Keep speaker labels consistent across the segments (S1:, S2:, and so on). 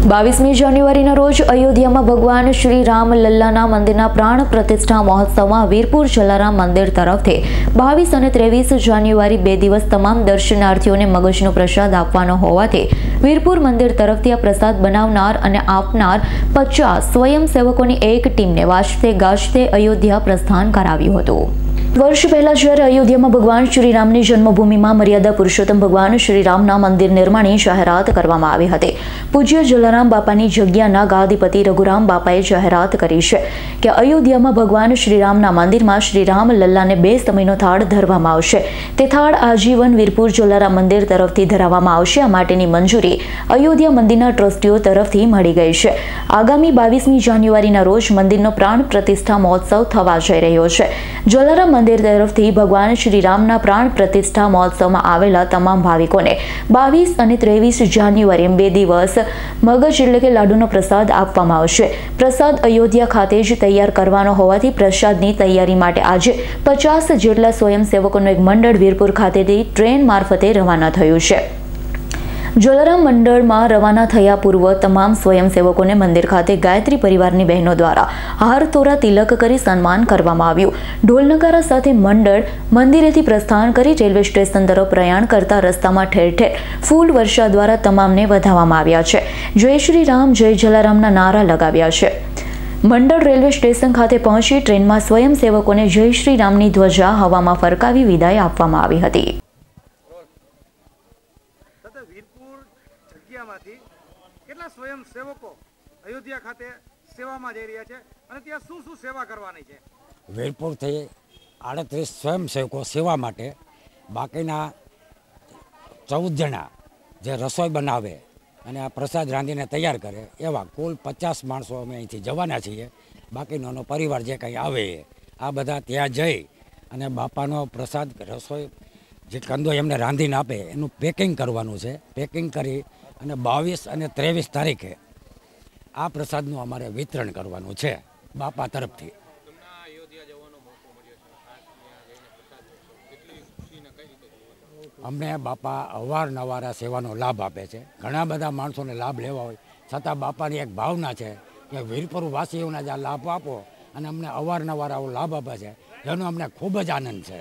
S1: બાવીસમી જાન્યુઆરીના રોજ અયોધ્યામાં ભગવાન શ્રી રામ લલ્લાના મંદિરના પ્રાણ પ્રતિષ્ઠા મહોત્સવમાં વીરપુર જલારામ મંદિર તરફથી બાવીસ અને ત્રેવીસ જાન્યુઆરી બે દિવસ તમામ દર્શનાર્થીઓને મગજનો પ્રસાદ આપવાનો હોવાથી વીરપુર મંદિર તરફથી આ પ્રસાદ બનાવનાર અને આપનાર પચાસ સ્વયંસેવકોની એક ટીમને વાજતે ગાજતે અયોધ્યા પ્રસ્થાન કરાવ્યું હતું. વર્ષ પહેલા જ્યારે અયોધ્યામાં ભગવાન શ્રીરામની જન્મભૂમિમાં મર્યાદા પુરુષોત્તમ ભગવાન શ્રીરામના મંદિર નિર્માણની જાહેરાત કરવામાં આવી હતી. પૂજ્ય જલારામ બાપાની જગ્યાના ગાદીપતિ રઘુરામ બાપાએ જાહેરાત કરી છે કે અયોધ્યામાં ભગવાન શ્રીરામના મંદિરમાં શ્રીરામ લલ્લાને બે સમયનો થાળ ધરવામાં આવશે. તે થાળ આજીવન વીરપુર જલારામ મંદિર તરફથી ધરાવવામાં આવશે. આ માટેની મંજૂરી અયોધ્યા મંદિરના ટ્રસ્ટીઓ તરફથી મળી ગઈ છે. આગામી બાવીસમી જાન્યુઆરીના રોજ મંદિરનો પ્રાણ પ્રતિષ્ઠા મહોત્સવ થવા જઈ રહ્યો છે. જલારામ મંદિર તરફથી ભગવાન શ્રી રામના પ્રાણ પ્રતિષ્ઠા મહોત્સવમાં આવેલા તમામ ભાવિકોને બાવીસ અને ત્રેવીસ જાન્યુઆરી બે દિવસ મગજ એટલે કે લાડુનો પ્રસાદ આપવામાં આવશે. પ્રસાદ અયોધ્યા ખાતે જ તૈયાર કરવાનો હોવાથી પ્રસાદની તૈયારી માટે આજે પચાસ જેટલા સ્વયંસેવકોનું એક મંડળ વીરપુર ખાતેથી ટ્રેન મારફતે રવાના થયું છે. જલારામ મંડળમાં રવાના થયા પૂર્વ તમામ સ્વયંસેવકોને મંદિર ખાતે ગાયત્રી પરિવારની બહેનો દ્વારા હાર તોરા તિલક કરી સન્માન કરવામાં આવ્યું. ઢોલનગારા સાથે મંડળ મંદિરેથી પ્રસ્થાન કરી રેલવે સ્ટેશન તરફ પ્રયાણ કરતા રસ્તામાં ઠેર ઠેર ફૂલ વર્ષા દ્વારા તમામને વધાવવામાં આવ્યા છે. જય શ્રી રામ, જય જલારામના નારા લગાવ્યા છે. મંડળ રેલવે સ્ટેશન ખાતે પહોંચી ટ્રેનમાં સ્વયંસેવકોને જય શ્રી રામની ધ્વજા હવામાં ફરકાવી વિદાય આપવામાં આવી હતી.
S2: કેટલા સ્વયંસેવકો અયોધ્યા ખાતે સેવામાં જઈ રહ્યા છે અને ત્યાં શું શું સેવા કરવાની છે?
S3: વીરપુરથી આડત્રીસ સ્વયંસેવકો સેવા માટે બાકીના ચૌદ જણા જે રસોઈ બનાવે અને આ પ્રસાદ રાંધીને તૈયાર કરે એવા કુલ પચાસ માણસો અમે અહીંથી જવાના છીએ. બાકીનો પરિવાર જે કંઈ આવે આ બધા ત્યાં જઈ અને બાપાનો પ્રસાદ રસોઈ જે કંદો એમને રાંધીને આપે એનું પેકિંગ કરવાનું છે. પેકિંગ કરી અને બાવીસ અને ત્રેવીસ તારીખે આ પ્રસાદનું અમારે વિતરણ કરવાનું છે, બાપા તરફથી. અમને બાપા અવારનવાર આ સેવાનો લાભ આપે છે. ઘણા બધા માણસોને લાભ લેવા હોય, છતાં બાપાની એક ભાવના છે કે વીરપુર વાસીઓને જ આ લાભ આપો અને અમને અવારનવાર આવો લાભ આપે છે. જેનો અમને ખૂબ જ આનંદ છે.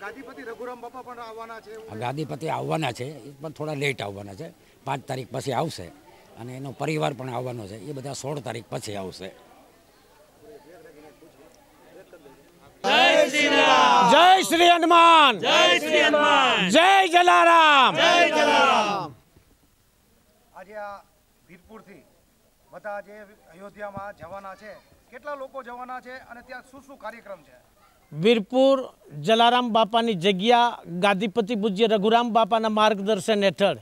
S2: ગાદીપતિ રઘુરામ બાપા પણ આવવાના છે
S3: ગાદીપતિ આવવાના છે એ પણ થોડા લેટ આવવાના છે. પાંચ તારીખ પછી આવશે અને એનો પરિવાર પણ આવવાનો છે. એ બધા સોળ તારીખ પછી આવશે.
S4: જય શ્રી હનુમાન. જય શ્રી હનુમાન. જય જલારામ.
S2: આજે આ વીરપુરથી બધા જે અયોધ્યામાં જવાના છે કેટલા લોકો જવાના છે અને ત્યાં શું શું કાર્યક્રમ છે?
S4: વીરપુર જલારામ બાપાની જગ્યા, ગાદીપતિ પૂજ્ય રઘુરામ બાપાના માર્ગદર્શન હેઠળ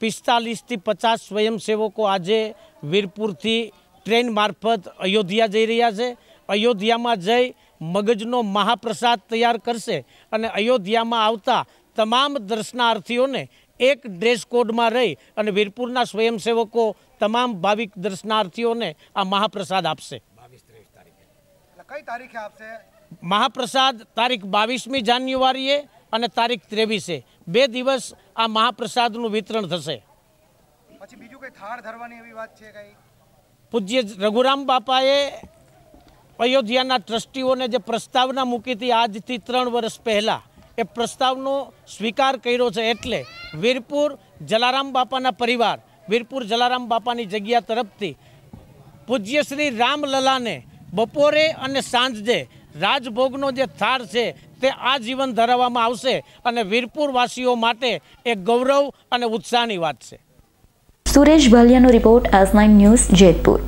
S4: પિસ્તાલીસથી પચાસ સ્વયંસેવકો આજે વીરપુરથી ટ્રેન મારફત અયોધ્યા જઈ રહ્યા છે. અયોધ્યામાં જઈ મગજનો મહાપ્રસાદ તૈયાર કરશે અને અયોધ્યામાં આવતા તમામ દર્શનાર્થીઓને એક ડ્રેસ કોડમાં રહી અને વીરપુરના સ્વયંસેવકો તમામ ભાવિક દર્શનાર્થીઓને આ મહાપ્રસાદ આપશે.
S2: કઈ તારીખે આપશે?
S4: મહાપ્રસાદ તારીખ બાવીસમી જાન્યુઆરીએ અને તારીખ ત્રેવીસે. બે દિવસ આ મહાપ્રસાદનું વિતરણ થશે.
S2: પછી બીજું કઈ થાળ ધરવાની એવી વાત છે કઈ?
S4: પૂજ્ય રઘુરામ બાપાએ અયોધ્યાના ટ્રસ્ટીઓને જે પ્રસ્તાવના મૂકી હતી આજથી ત્રણ વર્ષ પહેલાં એ પ્રસ્તાવનો સ્વીકાર કર્યો છે એટલે વીરપુર જલારામ બાપાના પરિવાર વીરપુર જલારામ બાપાની જગ્યા તરફથી પૂજ્ય શ્રી રામલલાને બપોરે અને સાંજે રાજભોગનો જે થાળ છે, તે આ જીવન ધરાવવામાં આવશે અને વીરપુરવાસીઓ માટે એ ગૌરવ અને ઉત્સાહની વાત છે.
S1: Suresh ભાલિયાનો report S nine news Jetpur.